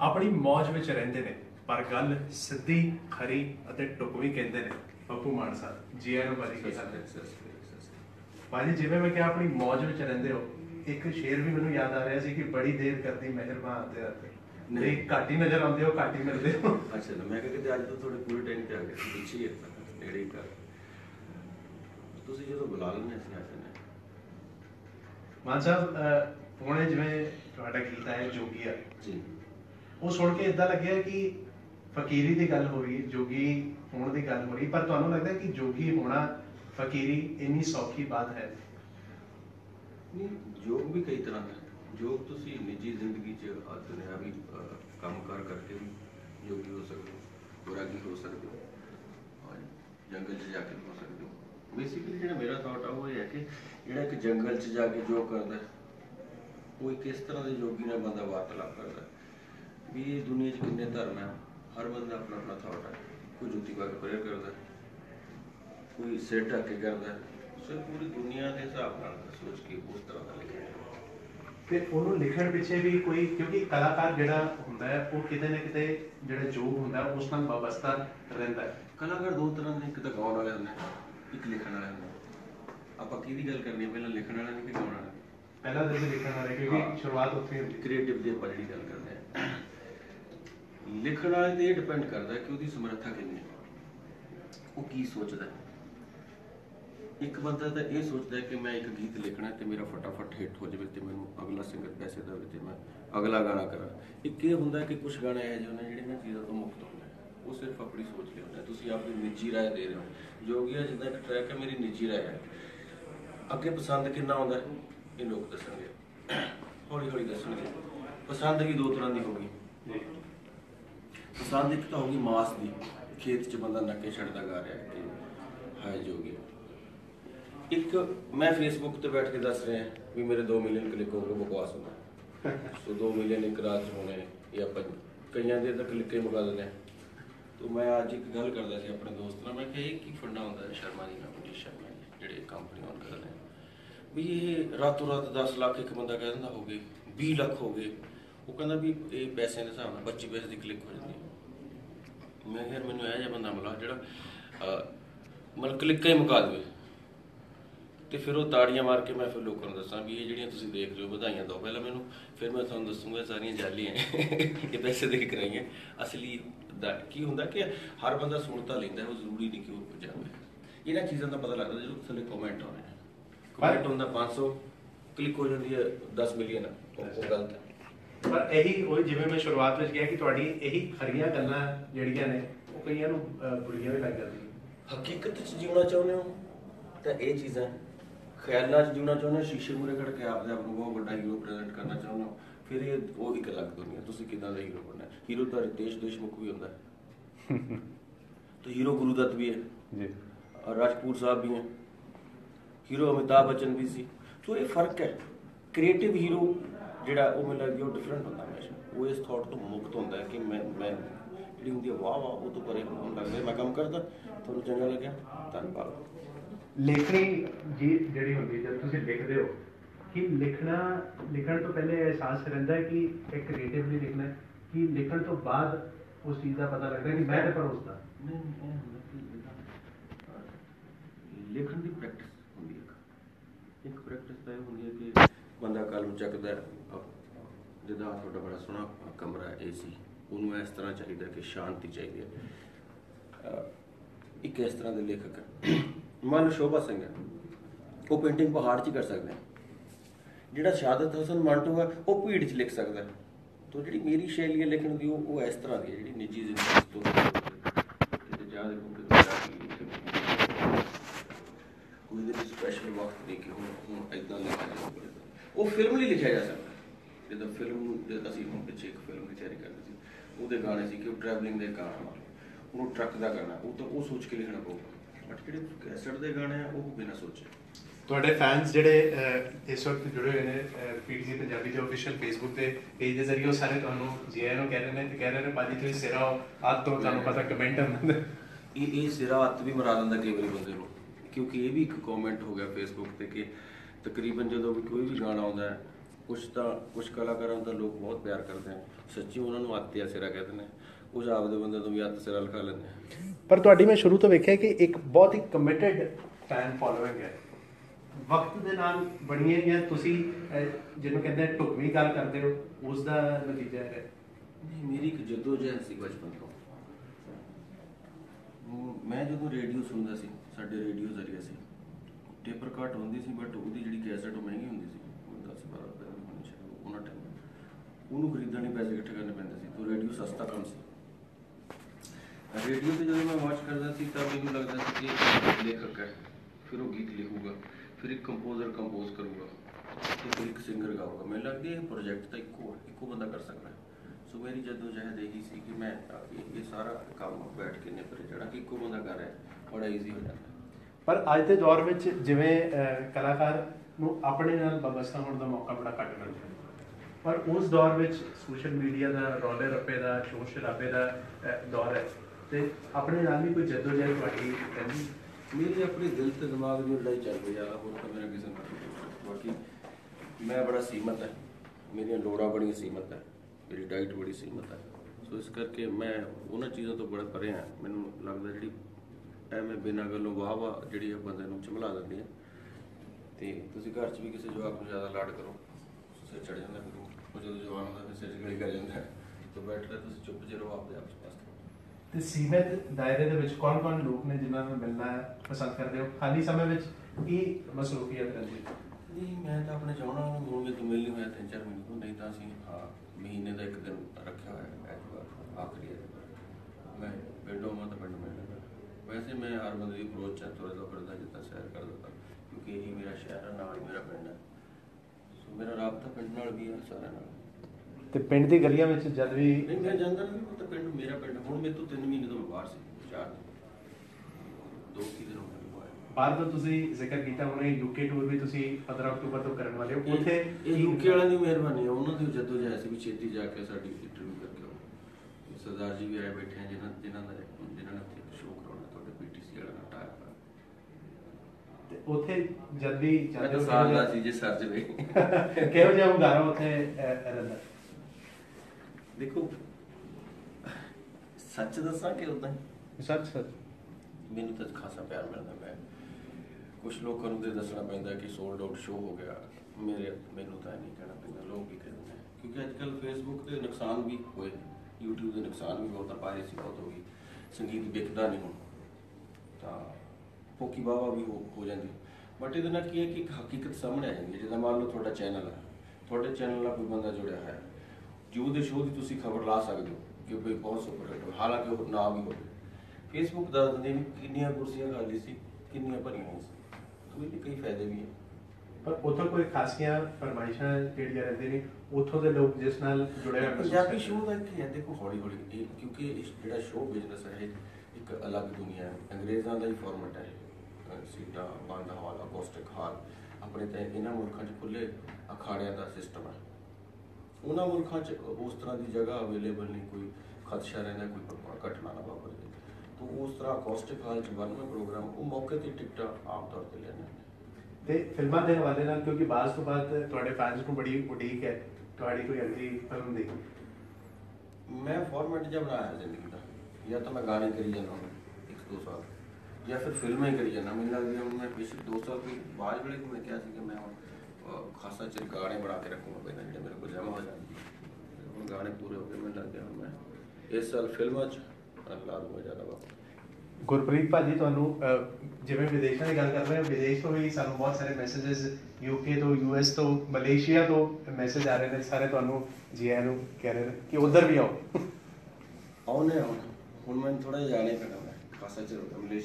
ਆਪਣੀ ਮੌਜ ਵਿੱਚ ਰਹਿੰਦੇ ਨੇ ਪਰ ਗੱਲ ਸਿੱਧੀ ਖਰੀ ਅਤੇ ਟੁਕਵੀਂ ਕਹਿੰਦੇ ਨੇ। ਬੱਬੂ ਮਾਨ ਸਾਹਿਬ ਜੀ ਆਇਆਂ ਨੂੰ ਭਾਜੀ ਕੀ ਹਾਲ ਹੈ ਭਾਜੀ ਜਿਵੇਂ ਮੈਂ ਕਿਹਾ ਆਪਣੀ ਮੌਜ ਵਿੱਚ ਰਹਿੰਦੇ ਹੋ। ਇੱਕ ਸ਼ੇਰ ਵੀ ਮੈਨੂੰ ਯਾਦ ਆ ਰਿਹਾ ਸੀ ਕਿ ਬੜੀ ਦੇਰ ਕਰਦੀ ਮਿਹਰਬਾਨ ਤੇ ਰਾਤੇ ਨਹੀਂ। ਘੱਟ ਹੀ ਨਜ਼ਰ ਆਉਂਦੇ ਹੋ ਘੱਟ ਹੀ ਮਿਲਦੇ ਹੋ। ਅੱਛਾ ਮੈਂ ਕਿਹਾ ਕਿ ਅੱਜ ਤਾਂ ਥੋੜੇ ਪੂਰੇ ਟਾਈਮ ਤੇ ਆ ਗਏ ਪਿੱਛੇ ਹੀ ਹੈ ਨੇੜੇ ਹੀ ਕਰ ਤੁਸੀਂ ਜਦੋਂ ਬੁਲਾ ਅਸੀਂ ਆ ਜਾਂਦੇ ਹਾਂ। ਮਾਨ ਸਾਹਿਬ ਹੁਣੇ ਜਿਵੇਂ ਤੁਹਾਡਾ ਗੀਤ ਆਇਆ ਜੋਗੀਆ। ਜੀ। ਉਹ ਸੁਣ ਕੇ ਇਦਾਂ ਲੱਗਿਆ ਕਿ ਫਕੀਰੀ ਦੀ ਗੱਲ ਹੋ ਰਹੀ ਜੋਗੀ ਹੋਣ ਦੀ ਗੱਲ ਹੋ ਰਹੀ ਪਰ ਤੁਹਾਨੂੰ ਲੱਗਦਾ ਕਿ ਜੋਗੀ ਹੋਣਾ ਫਕੀਰੀ ਇੰਨੀ ਸੌਖੀ ਬਾਤ ਹੈ? ਨਹੀਂ ਯੋਗ ਵੀ ਕਈ ਤਰ੍ਹਾਂ ਦਾ ਹੈ। ਤੁਸੀਂ ਨਿੱਜੀ ਜ਼ਿੰਦਗੀ 'ਚ ਦੁਨਿਆਵੀ ਕੰਮਕਾਰ ਕਰਕੇ ਵੀ ਯੋਗੀ ਹੋ ਸਕਦੇ ਹੋ ਵੈਰਾਗੀ ਹੋ ਸਕਦੇ ਹੋ ਜੰਗਲ 'ਚ ਜਾ ਕੇ ਹੋ ਸਕਦੇ ਹੋ। ਬੇਸਿਕਲੀ ਜਿਹੜਾ ਮੇਰਾ ਥਾਟ ਆ ਉਹ ਇਹ ਹੈ ਕਿ ਜਿਹੜਾ ਇੱਕ ਜੰਗਲ 'ਚ ਜਾ ਕੇ ਜੋ ਕਰਦਾ ਹੈ, ਉਹ ਇਸ ਤਰ੍ਹਾਂ ਦੇ ਜੋਗੀ ਨਾਲ ਬੰਦਾ ਵਾਰਤਾਲਾਪ ਕਰਦਾ ਵੀ ਇਹ ਦੁਨੀਆ 'ਚ ਕਿੰਨੇ ਧਰਮ ਹੈ? ਹਰ ਬੰਦਾ ਆਪਣਾ ਆਪਣਾ ਥਾਟ ਹੈ। ਕੋਈ ਜੁੱਤੀ ਪਾ ਕੇ ਪ੍ਰੇਅਰ ਕਰਦਾ ਕੋਈ ਸਿਰ ਢੱਕ ਕੇ ਕਰਦਾ ਸੋ ਪੂਰੀ ਦੁਨੀਆ ਦੇ ਹਿਸਾਬ ਨਾਲ ਸੋਚ ਕੇ ਉਸ ਤਰ੍ਹਾਂ ਦਾ ਲਿਖਿਆ ਤੇ ਉਹਨੂੰ ਲਿਖਣ ਪਿੱਛੇ ਵੀ ਕੋਈ ਕਿਉਂਕਿ ਕਲਾਕਾਰ ਜਿਹੜਾ ਹੁੰਦਾ ਹੈ ਉਹ ਕਿਤੇ ਨਾ ਕਿਤੇ ਜਿਹੜਾ ਜੋਗ ਹੁੰਦਾ ਉਸ ਨਾਲ ਵਾਬਸਤਾ ਰਹਿੰਦਾ ਹੈ। ਕਲਾਕਾਰ ਦੋ ਤਰ੍ਹਾਂ ਦੇ ਇੱਕ ਤਾਂ ਗਾਉਣ ਵਾਲੇ ਹੁੰਦੇ ਇੱਕ ਲਿਖਣ ਵਾਲੇ ਹੁੰਦੇ ਆਪਾਂ ਕਿਹਦੀ ਗੱਲ ਕਰਨੀ ਹੈ? ਪਹਿਲਾਂ ਲਿਖਣ ਵਾਲੇ ਦੀ ਕਿ ਗਾਉਣ ਵਾਲੇ? ਪਹਿਲਾਂ ਦੇ ਲਿਖਣ ਵਾਲੇ ਕਿਉਂਕਿ। ਸ਼ੁਰੂਆਤ ਉੱਥੇ ਹੁੰਦੀ ਕ੍ਰੀਏਟਿਵ ਦੀ ਆਪਾਂ ਜਿਹੜੀ ਗੱਲ ਕਰਦੇ ਹਾਂ। ਲਿਖਣ ਵਾਲੇ ਤੇ ਇਹ ਡਿਪੈਂਡ ਕਰਦਾ ਕਿ ਉਹਦੀ ਸਮਰੱਥਾ ਕਿੰਨੀ ਹੈ। ਉਹ ਕੀ ਸੋਚਦਾ ਇੱਕ ਬੰਦਾ ਤਾਂ ਇਹ ਸੋਚਦਾ ਕਿ ਮੈਂ ਇੱਕ ਗੀਤ ਲਿਖਣਾ ਤੇ ਮੇਰਾ ਫਟਾਫਟ ਹਿੱਟ ਹੋ ਜਾਵੇ ਤੇ ਮੈਨੂੰ ਅਗਲਾ ਸਿੰਗਰ ਪੈਸੇ ਦੇਵੇ ਤੇ ਮੈਂ ਅਗਲਾ ਗਾਣਾ ਕਰਾਂ। ਇੱਕ ਇਹ ਹੁੰਦਾ ਕਿ ਕੁਝ ਗਾਣੇ ਇਹੋ ਜਿਹੇ ਨੇ ਜਿਹੜੇ ਨਾ ਚੀਜ਼ਾਂ ਤੋਂ ਮੁਕਤ ਹੁੰਦੇ ਉਹ ਸਿਰਫ ਆਪਣੀ ਸੋਚ ਲਈ ਹੁੰਦਾ ਤੁਸੀਂ ਆਪਣੀ ਨਿੱਜੀ ਰਾਏ ਦੇ ਰਹੇ ਹੋ। ਜੋਗੀਆ ਜਿੱਦਾਂ ਇੱਕ ਟਰੈਕ ਹੈ, ਮੇਰੀ ਨਿੱਜੀ ਰਾਏ ਹੈ। ਅੱਗੇ ਪਸੰਦ ਕਿੰਨਾ ਆਉਂਦਾ ਇਹ ਲੋਕ ਦੱਸਣਗੇ। ਹੌਲੀ ਹੌਲੀ ਦੱਸਣਗੇ। ਪਸੰਦ ਵੀ ਦੋ ਤਰ੍ਹਾਂ ਦੀ ਹੋਗੀ ਜੀ ਪਸੰਦ ਇੱਕ ਤਾਂ ਹੋਗੀ ਮਾਸ ਦੀ, ਖੇਤ 'ਚ ਬੰਦਾ ਨੱਕੇ ਛੱਡਦਾ ਗਾ ਰਿਹਾ ਕਿ ਹਾਏ ਜੋਗੀ ਇੱਕ ਮੈਂ ਫੇਸਬੁੱਕ ਤੇ ਬੈਠ ਕੇ ਦੱਸ ਰਿਹਾ ਵੀ ਮੇਰੇ 2 ਮਿਲੀਅਨ ਕਲਿੱਕ ਹੋ ਗਏ, ਬਕਵਾਸ ਹੁੰਦਾ ਸੋ 2 ਮਿਲੀਅਨ ਇੱਕ ਰਾਤ 'ਚ ਹੋਣੇ ਇਹ ਆਪਾਂ ਕਈਆਂ ਦੇ ਤਾਂ ਕਲਿੱਕ ਹੀ ਮੁਕਾ ਦਿੰਦੇ ਆ। ਤੋ ਮੈਂ ਅੱਜ ਇੱਕ ਗੱਲ ਕਰਦਾ ਸੀ ਆਪਣੇ ਦੋਸਤ ਨਾਲ, ਮੈਂ ਕਿਹਾ ਇਹ ਕੀ ਫੰਡਾ ਹੁੰਦਾ ਸ਼ਰਮਾ ਜੀ ਨਾਲ ਮਨੀਸ਼ ਸ਼ਰਮਾ ਜੀ, ਜਿਹੜੇ ਕੰਪਨੀ ਓਨ ਕਰਦੇ ਨੇ ਵੀ ਇਹ ਰਾਤੋਂ ਰਾਤ 10 ਲੱਖ ਇੱਕ ਬੰਦਾ ਕਹਿ ਦਿੰਦਾ ਹੋ ਗਏ 20 ਲੱਖ ਹੋ ਗਏ। ਉਹ ਕਹਿੰਦਾ ਵੀ ਇਹ ਪੈਸੇ ਦੇ ਹਿਸਾਬ ਨਾਲ 25 ਪੈਸੇ ਦੀ ਕਲਿੱਕ ਹੋ ਜਾਂਦੀ ਹੈ। ਮੈਂ ਕਿਹਾ ਯਾਰ ਮੈਨੂੰ ਇਹ ਜਿਹਾ ਬੰਦਾ ਮਿਲਾ ਜਿਹੜਾ ਮਤਲਬ ਕਲਿੱਕਾਂ ਹੀ ਮੁਕਾ ਦੇਵੇ। ਤੇ ਫਿਰ ਉਹ ਤਾੜੀਆਂ ਮਾਰ ਕੇ ਮੈਂ ਫਿਰ ਲੋਕਾਂ ਨੂੰ ਦੱਸਾਂ ਵੀ ਇਹ ਜਿਹੜੀਆਂ ਤੁਸੀਂ ਦੇਖ ਰਹੇ ਹੋ ਵਧਾਈਆਂ ਦਿਓ। ਪਹਿਲਾਂ ਮੈਨੂੰ ਫਿਰ ਮੈਂ ਤੁਹਾਨੂੰ ਦੱਸੂਗਾ ਸਾਰੀਆਂ ਜਾਲੀਆਂ। ਇਹ ਪੈਸੇ ਦੇ ਕੇ ਕਰਾਈਆਂ। ਅਸਲੀ ਦਾ ਕੀ ਹੁੰਦਾ ਕਿ ਹਰ ਬੰਦਾ ਸੁਣਤਾ ਲੈਂਦਾ ਉਹ ਜ਼ਰੂਰੀ ਨਹੀਂ ਕਿ ਉਹ ਪਹੁੰਚਾਵੇ। ਇਹਨਾਂ ਚੀਜ਼ਾਂ ਦਾ ਪਤਾ ਲੱਗਦਾ ਜਦੋਂ ਥੱਲੇ ਕਮੈਂਟ ਆਉਂਦੇ ਨੇ ਕਮੈਂਟ ਹੁੰਦਾ 500 ਕਲਿੱਕ ਹੋ ਜਾਂਦੀ ਹੈ 10 ਮਿਲੀਅਨ ਉਹ ਗਲਤ ਹੈ। ਪਰ ਇਹੀ ਉਹ ਜਿਵੇਂ ਮੈਂ ਸ਼ੁਰੂਆਤ ਵਿੱਚ ਕਿਹਾ ਕਿ ਤੁਹਾਡੀ ਇਹੀ ਖਰੀਆਂ ਗੱਲਾਂ ਜਿਹੜੀਆਂ ਨੇ ਉਹ ਕਈਆਂ ਨੂੰ ਬੁਰੀਆਂ ਵੀ ਲੱਗ ਜਾਂਦੀਆਂ। ਹਕੀਕਤ 'ਚ ਜਿਉਣਾ ਚਾਹੁੰਦੇ ਹੋ? ਤਾਂ ਇਹ ਚੀਜ਼ਾਂ ਖਿਆਲਾਂ 'ਚ ਜਿਉਣਾ ਚਾਹੁੰਦੇ ਹੋ? ਸ਼ੀਸ਼ੇ ਮੂਰੇ ਖੜ ਕੇ ਆਪਦੇ ਆਪ ਨੂੰ ਬਹੁਤ ਵੱਡਾ ਹੀਰੋ ਪ੍ਰੈਜ਼ੈਂਟ ਕਰਨਾ ਚਾਹੁੰਦੇ ਹੋ? ਫਿਰ ਇਹ ਉਹ ਇੱਕ ਅਲੱਗ ਦੁਨੀਆ ਤੁਸੀਂ ਕਿਦਾਂ ਦਾ ਹੀਰੋ ਬਣਨਾ? ਹੀਰੋ ਤਾਂ ਰਿਤੇਸ਼ ਦੇਸ਼ਮੁਖ ਵੀ ਹੁੰਦਾ ਹੈ। ਤੇ ਹੀਰੋ ਗੁਰੂ ਦੱਤ ਵੀ ਹੈ। ਜੀ। ਔਰ ਰਾਜਪੂਤ ਸਾਹਿਬ ਵੀ ਹੈ। ਹੀਰੋ ਅਮਿਤਾਭ ਬੱਚਨ ਵੀ ਸੀ। ਸੋ ਇਹ ਫ਼ਰਕ ਹੈ। ਕ੍ਰੀਏਟਿਵ ਹੀਰੋ ਜਿਹੜਾ ਉਹ ਮੈਨੂੰ ਲੱਗਦਾ ਉਹ ਡਿਫਰੈਂਟ ਹੁੰਦਾ ਹਮੇਸ਼ਾ ਉਹ ਇਸ ਥਾਟ ਤੋਂ ਮੁਕਤ ਹੁੰਦਾ ਹੈ ਕਿ ਮੈਂ ਮੈਂ ਜਿਹੜੀ ਹੁੰਦੀ ਹੈ ਵਾਹ ਵਾਹ ਉਹ ਤੋਂ ਪਰੇ ਹੋਣ ਲੱਗਦਾ ਮੈਂ ਕੰਮ ਕਰਦਾ ਤੁਹਾਨੂੰ ਚੰਗਾ ਲੱਗਿਆ। ਧੰਨਵਾਦ। ਲੇਖਣੀ ਜੀ ਜਿਹੜੀ ਹੁੰਦੀ ਜਦ ਤੁਸੀਂ ਲਿਖਦੇ ਹੋ ਕਿ ਲਿਖਣਾ ਲਿਖਣ ਤੋਂ ਪਹਿਲੇ ਅਹਿਸਾਸ ਰਹਿੰਦਾ ਹੈ ਕਿ ਇੱਕ ਕ੍ਰੀਏਟਿਵਲੀ ਲਿਖਣਾ ਹੈ ਕਿ ਲਿਖਣ ਤੋਂ ਬਾਅਦ ਉਸ ਚੀਜ਼ ਦਾ ਪਤਾ ਲੱਗਦਾ ਕਿ ਮੈਂ ਤੇ ਪਰ ਉਸ ਦਾ ਨਹੀਂ ਨਹੀਂ, ਇਹ ਹੁੰਦਾ ਕਿ ਲਿਖਣ ਦੀ ਪ੍ਰੈਕਟਿਸ ਹੁੰਦੀ ਹੈ ਇੱਕ। ਇੱਕ ਪ੍ਰੈਕਟਿਸ ਤਾਂ ਇਹ ਹੁੰਦੀ ਹੈ ਕਿ ਬੰਦਾ ਕਲਮ ਚੱਕਦਾ ਹੈ, ਜਿੱਦਾਂ ਤੁਹਾਡਾ ਬੜਾ ਸੋਹਣਾ ਕਮਰਾ ਹੈ ਸੀ ਉਹਨੂੰ ਇਸ ਤਰ੍ਹਾਂ ਚਾਹੀਦਾ ਕਿ ਸ਼ਾਂਤੀ ਚਾਹੀਦੀ ਹੈ। ਇੱਕ ਇਸ ਤਰ੍ਹਾਂ ਦੇ ਲੇਖਕ ਹੈ। ਮੰਨ ਲਓ ਸ਼ੋਭਾ ਸਿੰਘ ਹੈ। ਉਹ ਪੇਂਟਿੰਗ ਪਹਾੜ 'ਚ ਕਰ ਸਕਦਾ ਹੈ। ਜਿਹੜਾ ਸ਼ਹਾਦਤ ਹਸਨ ਮੰਟੂ ਹੈ ਉਹ ਭੀੜ 'ਚ ਲਿਖ ਸਕਦਾ ਹੈ। ਤੋ ਜਿਹੜੀ ਮੇਰੀ ਸ਼ੈਲੀ ਹੈ ਲਿਖਣ ਦੀ ਉਹ ਉਹ ਇਸ ਤਰ੍ਹਾਂ ਦੀ ਹੈ। ਜਿਹੜੀ ਨਿੱਜੀ ਜ਼ਿੰਦਗੀ ਤੋਂ ਤੇ ਕੋਈ ਦੇ ਸਪੈਸ਼ਲ ਵਕਤ ਦੇ ਕੇ ਹੁਣ ਹੁਣ ਇਦਾਂ ਲਿਖਿਆ ਜਾਊਗਾ ਉਹ ਫਿਲਮ ਲਈ ਲਿਖਿਆ ਜਾ ਸਕਦਾ। ਜਦੋਂ ਫਿਲਮ ਅਸੀਂ ਹੁਣ ਪਿੱਛੇ ਇੱਕ ਫਿਲਮ ਦੀ ਤਿਆਰੀ ਕਰਦੇ ਸੀ ਉਹਦੇ ਗਾਣੇ ਸੀ ਕਿ ਉਹ ਟਰੈਵਲਿੰਗ ਦੇ ਗਾਣਾ ਉਹਨੂੰ ਟਰੱਕ ਦਾ ਗਾਣਾ ਉਹ ਤਾਂ ਉਹ ਸੋਚ ਕੇ ਲਿਖਣਾ ਪਊਗਾ। ਬਟ ਜਿਹੜੇ ਕੈਸਟ ਦੇ ਗਾਣੇ ਆ ਉਹ ਬਿਨਾਂ ਸੋਚੇ। ਤੁਹਾਡੇ ਫੈਨਸ ਜਿਹੜੇ ਇਸ ਵਕਤ ਜੁੜੇ ਹੋਏ ਨੇ ਪੀਟੀਸੀ ਪੰਜਾਬੀ ਦੇ ਅਫੀਸ਼ੀਅਲ ਫੇਸਬੁੱਕ ਤੇ ਪੇਜ ਦੇ ਜ਼ਰੀਏ ਸਾਰੇ ਤੁਹਾਨੂੰ ਜੀ ਆਇਆਂ ਨੂੰ ਕਹਿ ਰਹੇ ਨੇ ਤੇ ਕਹਿ ਰਹੇ ਨੇ ਭਾਜੀ ਤੁਸੀਂ ਸਿਰਾ ਆਦ ਤੋਂ ਤੁਹਾਨੂੰ ਪਤਾ ਕਮੈਂਟ ਆਉਂਦੇ ਇਹ ਇਹ ਸਿਰਾ ਹੱਥ ਵੀ ਮਰਾ ਦਿੰਦਾ ਕਈ ਵਾਰੀ ਬੰਦੇ ਨੂੰ। ਕਿਉਂਕਿ ਇਹ ਵੀ ਇੱਕ ਕਮੈਂਟ ਹੋ ਗਿਆ ਫੇਸਬੁੱਕ ਤੇ ਕਿ ਤਕਰੀਬਨ ਜਦੋਂ ਵੀ ਕੋਈ ਵੀ ਗਾਣਾ ਆਉਂਦਾ ਹੈ ਕੁਝ ਤਾਂ ਕੁਝ ਕਲਾਕਾਰਾਂ ਤਾਂ ਲੋਕ ਬਹੁਤ ਪਿਆਰ ਕਰਦੇ ਆ। ਸੱਚੀ ਉਹਨਾਂ ਨੂੰ ਆਤੇ ਸਿਰਾ ਕਹਿੰਦੇ ਨੇ ਕੁਝ ਆਪਦੇ ਬੰਦੇ ਤੋਂ ਵੀ ਅੱਤ ਸਿਰਾ ਲਿਖਾ ਲੈਂਦੇ ਆ। ਪਰ ਤੁਹਾਡੀ ਮੈਂ ਸ਼ੁਰੂ ਤੋਂ ਵੇਖਿਆ ਕਿ ਇੱਕ ਬਹੁਤ ਹੀ ਕਮਿਟਡ ਫੈਨ ਫੋਲੋਇੰਗ ਹੈ ਵਕਤ ਦੇ ਨਾਲ ਬਣੀਆਂ ਗਈਆਂ ਤੁਸੀਂ ਜਿਹਨੂੰ ਕਹਿੰਦੇ ਆ ਢੁਕਵੀਂ ਗੱਲ ਕਰਦੇ ਹੋ ਉਸ ਦਾ ਨਤੀਜਾ ਹੈ ਨਹੀਂ ਮੇਰੀ ਇੱਕ ਜਦੋਜਹਿਦ ਸੀ ਬਚਪਨ ਤੋਂ। ਉਹ ਮੈਂ ਜਦੋਂ ਰੇਡੀਓ ਸੁਣਦਾ ਸੀ ਸਾਡੇ ਰੇਡੀਓ ਜ਼ਰੀਏ ਸੀ। ਟੇਪਰ ਘੱਟ ਹੁੰਦੀ ਸੀ ਬਟ ਉਹਦੀ ਜਿਹੜੀ ਕੈਸਟ ਉਹ ਮਹਿੰਗੀ ਹੁੰਦੀ ਸੀ। 10 12 ਰੁਪਏ ਦੀ ਹੋਣੀ ਸ਼ਾਇਦ ਉਹਨਾਂ ਟਾਈਮ ਉਹਨੂੰ ਖਰੀਦਣ ਲਈ ਪੈਸੇ ਇਕੱਠੇ ਕਰਨੇ ਪੈਂਦੇ ਸੀ, ਤਾਂ ਰੇਡੀਓ ਸਸਤਾ ਕੰਮ ਸੀ। ਰੇਡੀਓ ਤੇ ਜਦੋਂ ਮੈਂ ਵਾਚ ਕਰਦਾ ਸੀ ਤਾਂ ਮੈਨੂੰ ਲੱਗਦਾ ਸੀ ਕਿ ਇੱਕ ਲੇਖਕ ਹੈ। ਫਿਰ ਉਹ ਗੀਤ ਲਿਖੂਗਾ, ਫਿਰ ਇੱਕ ਕੰਪੋਜ਼ਰ ਕੰਪੋਜ਼ ਕਰੂਗਾ, ਤੇ ਫਿਰ ਇੱਕ ਸਿੰਗਰ ਗਾਊਗਾ। ਮੈਨੂੰ ਲੱਗਦਾ ਇਹ ਪ੍ਰੋਜੈਕਟ ਤਾਂ ਇੱਕੋ ਹੈ ਇੱਕੋ ਬੰਦਾ ਕਰ ਸਕਦਾ ਸੋ ਮੇਰੀ ਜਦੋਂ ਜਹਿਦ ਇਹੀ ਸੀ ਕਿ ਮੈਂ ਇਹ ਇਹ ਸਾਰਾ ਕੰਮ ਬੈਠ ਕੇ ਨਿਪਰੇ ਜਿਹੜਾ ਕਿ ਇੱਕੋ ਬੰਦਾ ਕਰ ਰਿਹਾ ਬੜਾ ਈਜ਼ੀ ਹੋ ਜਾਂਦਾ ਪਰ ਅੱਜ ਦੇ ਦੌਰ ਵਿੱਚ ਜਿਵੇਂ ਕਲਾਕਾਰ ਨੂੰ ਆਪਣੇ ਨਾਲ ਵਬਸਤਾ ਹੋਣ ਦਾ ਮੌਕਾ ਬੜਾ ਘੱਟ ਮਿਲਦਾ ਹੈ ਪਰ ਉਸ ਦੌਰ ਵਿੱਚ ਸੋਸ਼ਲ ਮੀਡੀਆ ਦਾ ਰੌਲੇ ਰੱਪੇ ਦਾ, ਸ਼ੋਰ ਸ਼ਰਾਬੇ ਦਾ ਦੌਰ ਹੈ। ਤੇ ਆਪਣੇ ਨਾਲ ਵੀ ਕੋਈ ਜਦੋਜਹਿਦ ਤੁਹਾਡੀ ਰਹਿੰਦੀ ਮੇਰੀ ਆਪਣੇ ਦਿਲ ਤੇ ਦਿਮਾਗ ਦੀ ਲੜਾਈ ਚੱਲ ਰਹੀ ਆ, ਹੋਰ ਤਾਂ ਮੇਰਾ ਕਿਸੇ ਨਾਲ ਬਾਕੀ ਮੈਂ ਬੜਾ ਸੀਮਤ ਹੈ। ਮੇਰੀਆਂ ਲੋੜਾਂ ਬੜੀਆਂ ਸੀਮਤ ਹੈ। ਮੇਰੀ ਡਾਈਟ ਬੜੀ ਸੀਮਤ ਹੈ। ਸੋ ਇਸ ਕਰਕੇ ਮੈਂ ਉਹਨਾਂ ਚੀਜ਼ਾਂ ਤੋਂ ਬੜਾ ਪਰੇ ਹਾਂ। ਮੈਨੂੰ ਲੱਗਦਾ ਜਿਹੜੀ ਐਵੇਂ ਬਿਨਾਂ ਗੱਲੋਂ ਵਾਹ ਵਾਹ ਜਿਹੜੀ ਆ ਬੰਦੇ ਨੂੰ ਚਮਲਾ ਦਿੰਦੀ ਹੈ ਤੇ ਤੁਸੀਂ ਘਰ 'ਚ ਵੀ ਕਿਸੇ ਜਵਾਕ ਨੂੰ ਜ਼ਿਆਦਾ ਲਾਡ ਕਰੋ। ਸਿਰ ਚੜ ਜਾਂਦਾ ਫਿਰ ਉਹ। ਜਦੋਂ ਜਵਾਨ ਹੁੰਦਾ ਫਿਰ ਸਿਰ ਗਲੀ ਕਰ ਜਾਂਦਾ। ਤਾਂ ਬੈਠ ਕੇ ਤੁਸੀਂ ਚੁੱਪ ਜਿਹੇ ਰਹੋ ਆਪਦੇ ਆਪ 'ਚ ਬਸ ਤੇ ਸੀਮਿਤ ਦਾਇਰੇ ਦੇ ਵਿੱਚ ਕੌਣ-ਕੌਣ ਲੋਕ ਨੇ ਜਿਨ੍ਹਾਂ ਨੂੰ ਮਿਲਣਾ ਪਸੰਦ ਕਰਦੇ ਹੋ? ਖਾਲੀ ਸਮੇਂ ਵਿੱਚ ਕੀ ਮਸਰੂਫੀਅਤ ਰਹਿੰਦੀ ਨਹੀਂ ਮੈਂ ਤਾਂ ਆਪਣੇ ਚਾਹਣਾ ਹੁਣ ਵੀ ਮਿਲ ਨਹੀਂ ਹੋਇਆ ਤਿੰਨ ਚਾਰ ਮਹੀਨੇ ਤੋਂ ਨਹੀਂ ਤਾਂ ਅਸੀਂ ਹਾਂ ਮਹੀਨੇ ਦਾ ਇੱਕ ਦਿਨ ਰੱਖਿਆ ਹੋਇਆ ਹੈ ਐਤਵਾਰ ਆਖਰੀ ਐਤਵਾਰ ਮੈਂ ਪਿੰਡੋਂ ਮੈਂ ਤਾਂ ਪਿੰਡ ਮਿਲ ਲੈਂਦਾ ਵੈਸੇ ਮੈਂ ਹਰ ਬੰਦੇ ਦੀ ਅਪਰੋਚ ਹੈ ਤੁਰਦਾ ਫਿਰਦਾ ਜਿੱਦਾਂ ਸੈਰ ਕਰਦਾ ਤਾਂ ਕਿਉਂਕਿ ਇਹੀ ਮੇਰਾ ਸ਼ਹਿਰ ਹੈ ਨਾਲ ਹੀ ਮੇਰਾ ਪਿੰਡ ਹੈ ਸੋ ਮੇਰਾ ਰਾਬਤਾ ਪਿੰਡ ਨਾਲ ਵੀ ਹੈ ਸਾਰਿਆਂ ਨਾਲ ਤੇ ਪਿੰਡ ਦੀ ਗਲੀਆਂ ਵਿੱਚ ਜਦ ਵੀ ਨਹੀਂ ਮੈਂ ਜਾਂਦਾ ਨਹੀਂ ਉਹ ਤਾਂ ਪਿੰਡ ਮੇਰਾ ਪਿੰਡ। ਹੁਣ ਮੇਰੇ ਤੋਂ ਤਿੰਨ ਮਹੀਨੇ ਤੋਂ ਬਾਹਰ ਸੀ ਚਾਰ ਦੋ ਕੀ ਦਿਨ ਹੋ ਗਏ। ਬਾਹਰ ਤੁਸੀਂ ਜ਼ਿਕਰ ਕੀਤਾ ਹੁਣੇ ਯੂਕੇ ਟੂਰ ਵੀ ਤੁਸੀਂ 15 ਅਕਤੂਬਰ ਤੋਂ ਕਰਨ ਵਾਲੇ ਹੋ। ਉੱਥੇ ਇਹ ਯੂਕੇ ਵਾਲਿਆਂ ਦੀ ਮਿਹਰਬਾਨੀ ਹੈ ਉਹਨਾਂ ਦੀ ਜਦੋਂ ਜਾਇਆ ਸੀ ਵੀ ਛੇਤੀ ਜਾ ਕੇ ਸਾਡੀ ਇੰਟਰਵਿਊ ਕਰਕੇ ਆਓ। ਸਰਦਾਰ ਜੀ ਵੀ ਆਏ ਬੈਠੇ ਆ ਜਿਨ੍ਹਾਂ ਜਿਨ੍ਹਾਂ ਦਾ ਜਿਨ੍ਹਾਂ ਨੇ ਉੱਥੇ ਸ਼ੋਅ ਕਰਾਉਣਾ ਤੁਹਾਡੇ ਪੀਟੀਸੀ ਵਾਲਾ ਨਾਲ ਟਾਈਪ ਤੇ ਉੱਥੇ ਜਦ ਵੀ ਜਾਂਦੇ ਸਾਲ ਦਾ ਸੀ ਜੇ ਸਰ ਜਵੇ ਕਿਹੋ ਜਿਹਾ ਹੁੰਗਾਰਾ ਉੱਥੇ ਰਹਿੰਦਾ ਦੇਖੋ ਸੱਚ ਦੱਸਾਂ ਕਿ ਉਦਾਂ ਸੱਚ ਸੱਚ। ਮੈਨੂੰ ਤਾਂ ਖਾਸਾ ਪਿਆਰ ਮਿਲਦਾ ਮੈਂ ਕੁਝ ਲੋਕਾਂ ਨੂੰ ਤੇ ਦੱਸਣਾ ਪੈਂਦਾ ਕਿ ਸੋਲਡ ਆਊਟ ਸ਼ੋਅ ਹੋ ਗਿਆ। ਮੇਰੇ ਮੈਨੂੰ ਤਾਂ ਨਹੀਂ ਕਹਿਣਾ ਪੈਂਦਾ ਲੋਕ ਵੀ ਕਹਿੰਦੇ ਨੇ। ਕਿਉਂਕਿ ਅੱਜ ਕੱਲ ਫੇਸਬੁੱਕ ਤੇ ਨੁਕਸਾਨ ਵੀ ਹੋਏ YouTube ਦੇ ਨੁਕਸਾਨ ਵੀ ਬਹੁਤ ਆ ਪਾਇਰੇਸੀ ਬਹੁਤ ਹੋ ਗਈ। ਸੰਗੀਤ ਵਿਕਦਾ ਨਹੀਂ ਹੁਣ। ਫੋਕੀ ਬਾਵਾ ਵੀ ਹੋ ਹੋ ਜਾਂਦੀ। ਬਟ ਇਹਦੇ ਨਾਲ ਕੀ ਹੈ ਕਿ ਇੱਕ ਹਕੀਕਤ ਸਾਹਮਣੇ ਆ ਜਾਂਦੀ ਹੈ ਜਿੱਦਾਂ ਮੰਨ ਲਓ ਤੁਹਾਡਾ ਚੈਨਲ ਹੈ ਤੁਹਾਡੇ ਚੈਨਲ ਨਾਲ ਕੋਈ ਬੰਦਾ ਜੁੜਿਆ ਹੈ। ਜੋ ਉਹਦੇ ਸ਼ੋਅ ਦੀ ਤੁਸੀਂ ਖਬਰ ਲਾ ਸਕਦੇ ਹੋ ਕਿ ਭਈ ਬਹੁਤ ਸੁਪਰ ਹਿੱਟ ਹਾਲਾਂਕਿ ਉਹ ਨਾ ਵੀ ਹੋਵੇ। ਫੇਸਬੁੱਕ ਦੱਸ ਦਿੰਦੇ ਵੀ ਕਿੰਨੀਆਂ ਕੁਰਸੀਆਂ ਖਾਲੀ ਸੀ ਕਿੰਨੀਆਂ ਭਰੀਆਂ ਹੋਈਆਂ ਸੀ। ਤਾਂ ਇਹਦੇ ਕਈ ਫਾਇਦੇ ਵੀ ਹੈ। ਪਰ ਉੱਥੋਂ ਕੋਈ ਖਾਸੀਆਂ ਫਰਮਾਇਸ਼ਾਂ ਜਿਹੜੀਆਂ ਰਹਿੰਦੇ ਨੇ ਉੱਥੋਂ ਦੇ ਲੋਕ ਜਿਸ ਨਾਲ ਜੁੜੇ ਹੋਏ ਪੰਜਾਬੀ ਸ਼ੋਅ ਦਾ ਕੀ ਹੈ ਦੇਖੋ। ਹੌਲੀ ਹੌਲੀ ਕਿਉਂਕਿ ਜਿਹੜਾ ਸ਼ੋਅ ਬਿਜ਼ਨਸ ਹੈ ਇੱਕ ਅਲੱਗ ਦੁਨੀਆ ਹੈ। ਅੰਗਰੇਜ਼ਾਂ ਦਾ ਹੀ ਫਾਰਮੈਟ ਹੈ ਸੀਟਾਂ ਬੰਦ ਹਾਲ ਅਕੋਸਟਿਕ ਹਾਲ। ਆਪਣੇ ਤਾਂ ਇਹਨਾਂ ਮੁਲਕਾਂ 'ਚ ਖੁੱਲੇ ਅਖਾੜਿਆਂ ਦਾ ਸਿਸਟਮ ਹੈ ਉਹਨਾਂ ਮੁਲਕਾਂ 'ਚ ਉਸ ਤਰ੍ਹਾਂ ਦੀ ਜਗ੍ਹਾ ਅਵੇਲੇਬਲ ਨਹੀਂ ਕੋਈ ਖਦਸ਼ਾ ਰਹਿੰਦਾ ਕੋਈ ਘਟਨਾ ਨਾ ਵਾਪਰੇ। ਤਾਂ ਉਸ ਤਰ੍ਹਾਂ ਅਕੋਸਟਿਕ ਹਾਲ 'ਚ ਬਣਵੇਂ ਪ੍ਰੋਗਰਾਮ ਉਹ ਮੌਕੇ ਤੇ ਟਿਕਟਾਂ ਆਮ ਤੌਰ ਤੇ ਲੈਣੇ ਤੇ ਫਿਲਮਾਂ ਦੇ ਹਵਾਲੇ ਨਾਲ ਕਿਉਂਕਿ ਬਾਅਦ ਤੋਂ ਬਾਅਦ ਤੁਹਾਡੇ ਫੈਨਸ ਨੂੰ ਬੜੀ ਉਡੀਕ ਹੈ ਤੁਹਾਡੀ ਕੋਈ ਅਗਲੀ ਫਿਲਮ ਦੀ। ਮੈਂ ਫਾਰਮੈਟ ਜਿਹਾ ਬਣਾਇਆ ਜ਼ਿੰਦਗੀ ਦਾ ਜਾਂ ਤਾਂ ਮੈਂ ਗਾਣੇ ਕਰੀ ਜਾਂਦਾ ਇੱਕ ਦੋ ਸਾਲ। ਜਾਂ ਫਿਰ ਫਿਲਮਾਂ ਹੀ ਕਰੀ ਜਾਂਦਾ। ਮੈਨੂੰ ਲੱਗਦਾ ਹੁਣ ਮੈਂ ਪਿਛਲੇ ਦੋ ਸਾਲ ਕੋਈ ਬਾਅਦ ਵੇਲੇ ਮੈਂ ਕਿਹਾ ਸੀ ਕਿ ਮੈਂ ਹੁਣ ਖਾਸਾ ਚਿਰ ਗਾਣੇ ਬਣਾ ਕੇ ਰੱਖੂੰਗਾ ਪਹਿਲਾਂ ਜਿਹੜੇ ਮੇਰੇ ਕੋਲ ਜਮ੍ਹਾਂ ਹੋ ਜਾਣਗੇ ਹੁਣ ਗਾਣੇ ਪੂਰੇ ਹੋ ਗਏ ਮੈਨੂੰ ਲੱਗਦਾ ਹੁਣ ਮੈਂ ਇਸ ਸਾਲ ਫਿਲਮਾਂ 'ਚ ਲਾ ਦੂੰਗਾ ਜ਼ਿਆਦਾ ਵਕਤ ਗੁਰਪ੍ਰੀਤ ਭਾਜੀ ਤੁਹਾਨੂੰ ਜਿਵੇਂ ਵਿਦੇਸ਼ਾਂ ਦੀ ਗੱਲ ਕਰ ਰਹੇ ਹਾਂ ਵਿਦੇਸ਼ ਤੋਂ ਵੀ ਸਾਨੂੰ ਬਹੁਤ ਸਾਰੇ ਮੈਸੇजेस ਯੂਕੇ ਤੋਂ ਯੂਐਸ ਤੋਂ ਮਲੇਸ਼ੀਆ ਤੋਂ ਮੈਸੇਜ ਆ ਰਹੇ ਨੇ। ਸਾਰੇ ਤੁਹਾਨੂੰ ਜੀ ਆਇਆਂ ਨੂੰ ਕਹਿ ਰਹੇ ਨੇ ਕਿ ਉਧਰ ਵੀ ਆਓ। ਆਉਨੇ ਆਉਣ ਹੁਣ। ਮੈਨੂੰ ਥੋੜਾ ਜਿਹਾ ਜਾਣਾ ਪੈਣਾ ਗਿਆ ਨਹੀਂ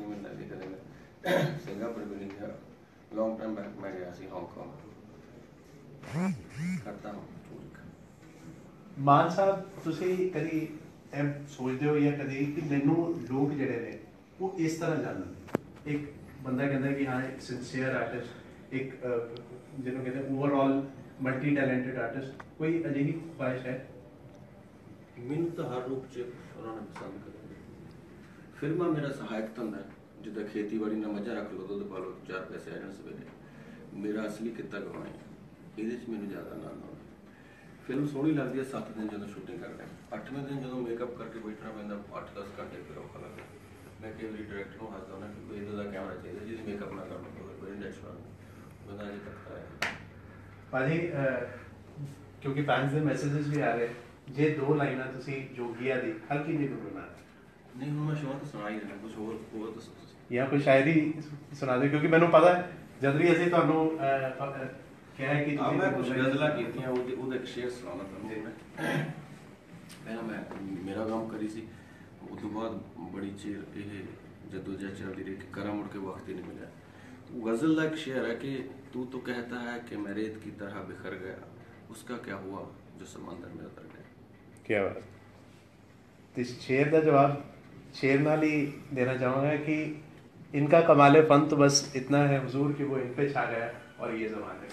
ਮੈਨੂੰ ਲੱਗਦਾ ਕਦੇ ਮੈਂ। ਸਿੰਗਾਪੁਰ ਵੀ ਨਹੀਂ ਗਿਆ। ਲੌਂਗ ਟਾਈਮ ਬੈਕ ਮੈਂ ਗਿਆ ਸੀ ਹਾਂਗਕਾਂਗ ਕਰਤਾ ਮਾਨ ਸਾਹਿਬ ਤੁਸੀਂ ਕਦੀ ਇਹ ਸੋਚਦੇ ਹੋ ਜਾਂ ਕਦੀ ਕਿ ਮੈਨੂੰ ਲੋਕ ਜਿਹੜੇ ਨੇ ਉਹ ਇਸ ਤਰ੍ਹਾਂ ਜਾਣਨ ਇੱਕ ਬੰਦਾ ਕਹਿੰਦਾ ਕਿ ਹਾਂ ਇੱਕ ਸਿੰਸੀਅਰ ਆਰਟਿਸਟ ਇੱਕ ਜਿਹਨੂੰ ਕਹਿੰਦੇ ਓਵਰਆਲ ਮਲਟੀ ਟੈਲੈਂਟਡ ਆਰਟਿਸਟ ਕੋਈ ਅਜਿਹੀ ਖੁਆਇਸ਼ ਹੈ? ਮੈਨੂੰ ਤਾਂ ਹਰ ਰੂਪ ਚ ਉਹਨਾਂ ਨੇ ਪਸੰਦ ਫਿਲਮਾਂ ਮੇਰਾ ਸਹਾਇਕ ਧੰਦਾ ਜਿੱਦਾਂ ਖੇਤੀਬਾੜੀ ਨਾਲ ਮੱਝਾਂ ਰੱਖ ਲਓ, ਦੁੱਧ ਪਾ ਲਓ, ਚਾਰ ਪੈਸੇ ਆ ਜਾਣ ਸਵੇਰੇ। ਮੇਰਾ ਅਸਲੀ ਕਿੱਤਾ ਗਾਉਣਾ ਹੈ, ਇਹਦੇ 'ਚ ਮੈਨੂੰ ਜ਼ਿਆਦਾ ਆਨੰਦ ਆਉਂਦਾ ਫਿਲਮ ਸੋਹਣੀ ਲੱਗਦੀ ਹੈ 7 ਦਿਨ ਜਦੋਂ ਸ਼ੂਟਿੰਗ ਕਰਦੇ ਹਾਂ। 8ਵੇਂ ਦਿਨ ਜਦੋਂ ਮੇਕਅਪ ਕਰਕੇ ਬੈਠਣਾ ਪੈਂਦਾ 8-10 ਘੰਟੇ ਫਿਰ ਔਖਾ ਲੱਗਦਾ। ਮੈਂ ਕਈ ਵਾਰੀ ਡਾਇਰੈਕਟਰ ਨੂੰ ਹੱਸਦਾ ਹੁੰਦਾ ਕਿ ਕੋਈ ਇਹਦਾ ਦਾ ਕੈਮਰਾ ਚਾਹੀਦਾ, ਜਿਹਦੇ ਮੇਕਅਪ ਨਾ ਕਰਨਾ ਪਵੇ, ਕੋਈ ਇੰਡੈਕਸ਼ਨ ਬੰਦਾ ਅਜੇ ਤੱਕ ਤਾਂ ਭਾਜੀ ਕਿਉਂਕਿ ਫੈਨਸ ਦੇ ਮੈਸੇजेस ਵੀ ਆ ਰਹੇ, ਜੇ ਦੋ ਲਾਈਨਾਂ ਤੁਸੀਂ ਜੋਗੀਆ ਦੀ ਹਲਕੀ ਜਿਹੀ ਗੁਣਗੁਣਾ ਨਹੀਂ ਹੁਣ ਮੈਂ ਸ਼ੋਅ ਤਾਂ ਸੁਣਾ ਹੀ ਦੇਣਾ ਕੁਝ ਹੋਰ ਹੋਰ ਦੱਸੋ ਤੁਸੀਂ ਜਾਂ ਕੋਈ ਸ਼ਾਇਰੀ ਸੁਣਾ ਦਿਓ ਕਿਉਂਕਿ ਮੈਨੂੰ ਪਤਾ ਹੈ ਜਦ ਵੀ ਅਸੀਂ ਤੁਹਾਨੂੰ ਅਹ, ਅਹ, ਕਿਹਾ ਹੈ ਕਿ ਆ ਮੈਂ ਕੁਝ ਤੁਸੀਂ ਗਜ਼ਲਾਂ ਕੀਤੀਆਂ ਉਹਦੇ ਉਹਦਾ ਇੱਕ ਸ਼ੇਅਰ ਸੁਣਾਉਣਾ ਤੁਹਾਨੂੰ ਮੈਂ ਪਹਿਲਾਂ ਮੈਂ ਮੇਰਾ ਕੰਮ ਕਰੀ ਸੀ ਉਸ ਤੋਂ ਬਾਅਦ ਬੜੀ ਚਿਰ ਇਹ ਜਦੋਂ ਜੈ ਚੱਲਦੀ ਰਹੀ ਕਿ ਕਰਾਂ ਮੁੜ ਕੇ ਵਕਤ ਹੀ ਨਹੀਂ ਮਿਲਿਆ तो गजल का एक शेर है कि तू तो कहता है कि मैं रेत की तरह बिखर गया उसका क्या हुआ जो समंदर में उतर गया ਕੀ ਬਾਤ ਤੇ शेर ਦਾ ਜਵਾਬ शेर नाल देना चाहूँगा कि इनका कमाल फन बस इतना है हुजूर कि वो इन पे छा गया और ये जमाने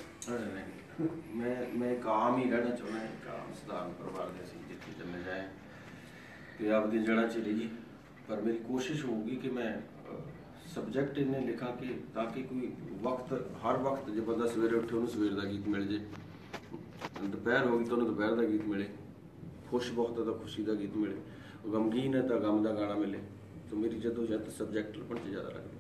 मैं। मैं काम ਹੀ ਰਹਿਣਾ ਚਾਹੁੰਦਾ ਹਾਂ ਕਾਮ ਸਦਾਨ ਪਰਿਵਾਰ ਦੇ ਅਸੀਂ ਜਿੱਥੇ ਚੱਲੇ ਜਾਏ ਤੇ ਆਪ ਦੀ ਜੜਾ ਚਲੀ ਜੀ ਪਰ ਮੇਰੀ ਕੋਸ਼ਿਸ਼ ਹੋਊਗੀ ਕਿ ਮੈਂ ਸਬਜੈਕਟ ਇਹਨੇ ਲਿਖਾ ਕਿ ਤਾਂ ਕਿ ਕੋਈ ਵਕਤ ਹਰ ਵਕਤ ਜੇ ਬੰਦਾ ਸਵੇਰੇ ਉੱਠੇ ਉਹਨੂੰ ਸਵੇਰ ਦਾ ਗੀਤ ਮਿਲ ਜੇ ਦੁਪਹਿਰ ਹੋ ਗਈ ਤਾਂ ਉਹਨੂੰ ਦੁਪਹਿਰ ਦਾ ਗੀਤ ਮਿਲੇ ਖੁਸ਼ ਬਹੁਤ ਦਾ ਖੁਸ਼ੀ ਦਾ ਗੀਤ ਮਿਲੇ ਗਮਗੀਨ ਹੈ ਤਾਂ ਗਮ ਦਾ ਗਾਣਾ ਮਿਲੇ। ਤਾਂ ਮੇਰੀ ਜਦੋਂ ਜਦ ਸਬਜੈਕਟ ਲੱਭਣ 'ਚ ਜ਼ਿਆਦਾ ਲੱਗਦੀ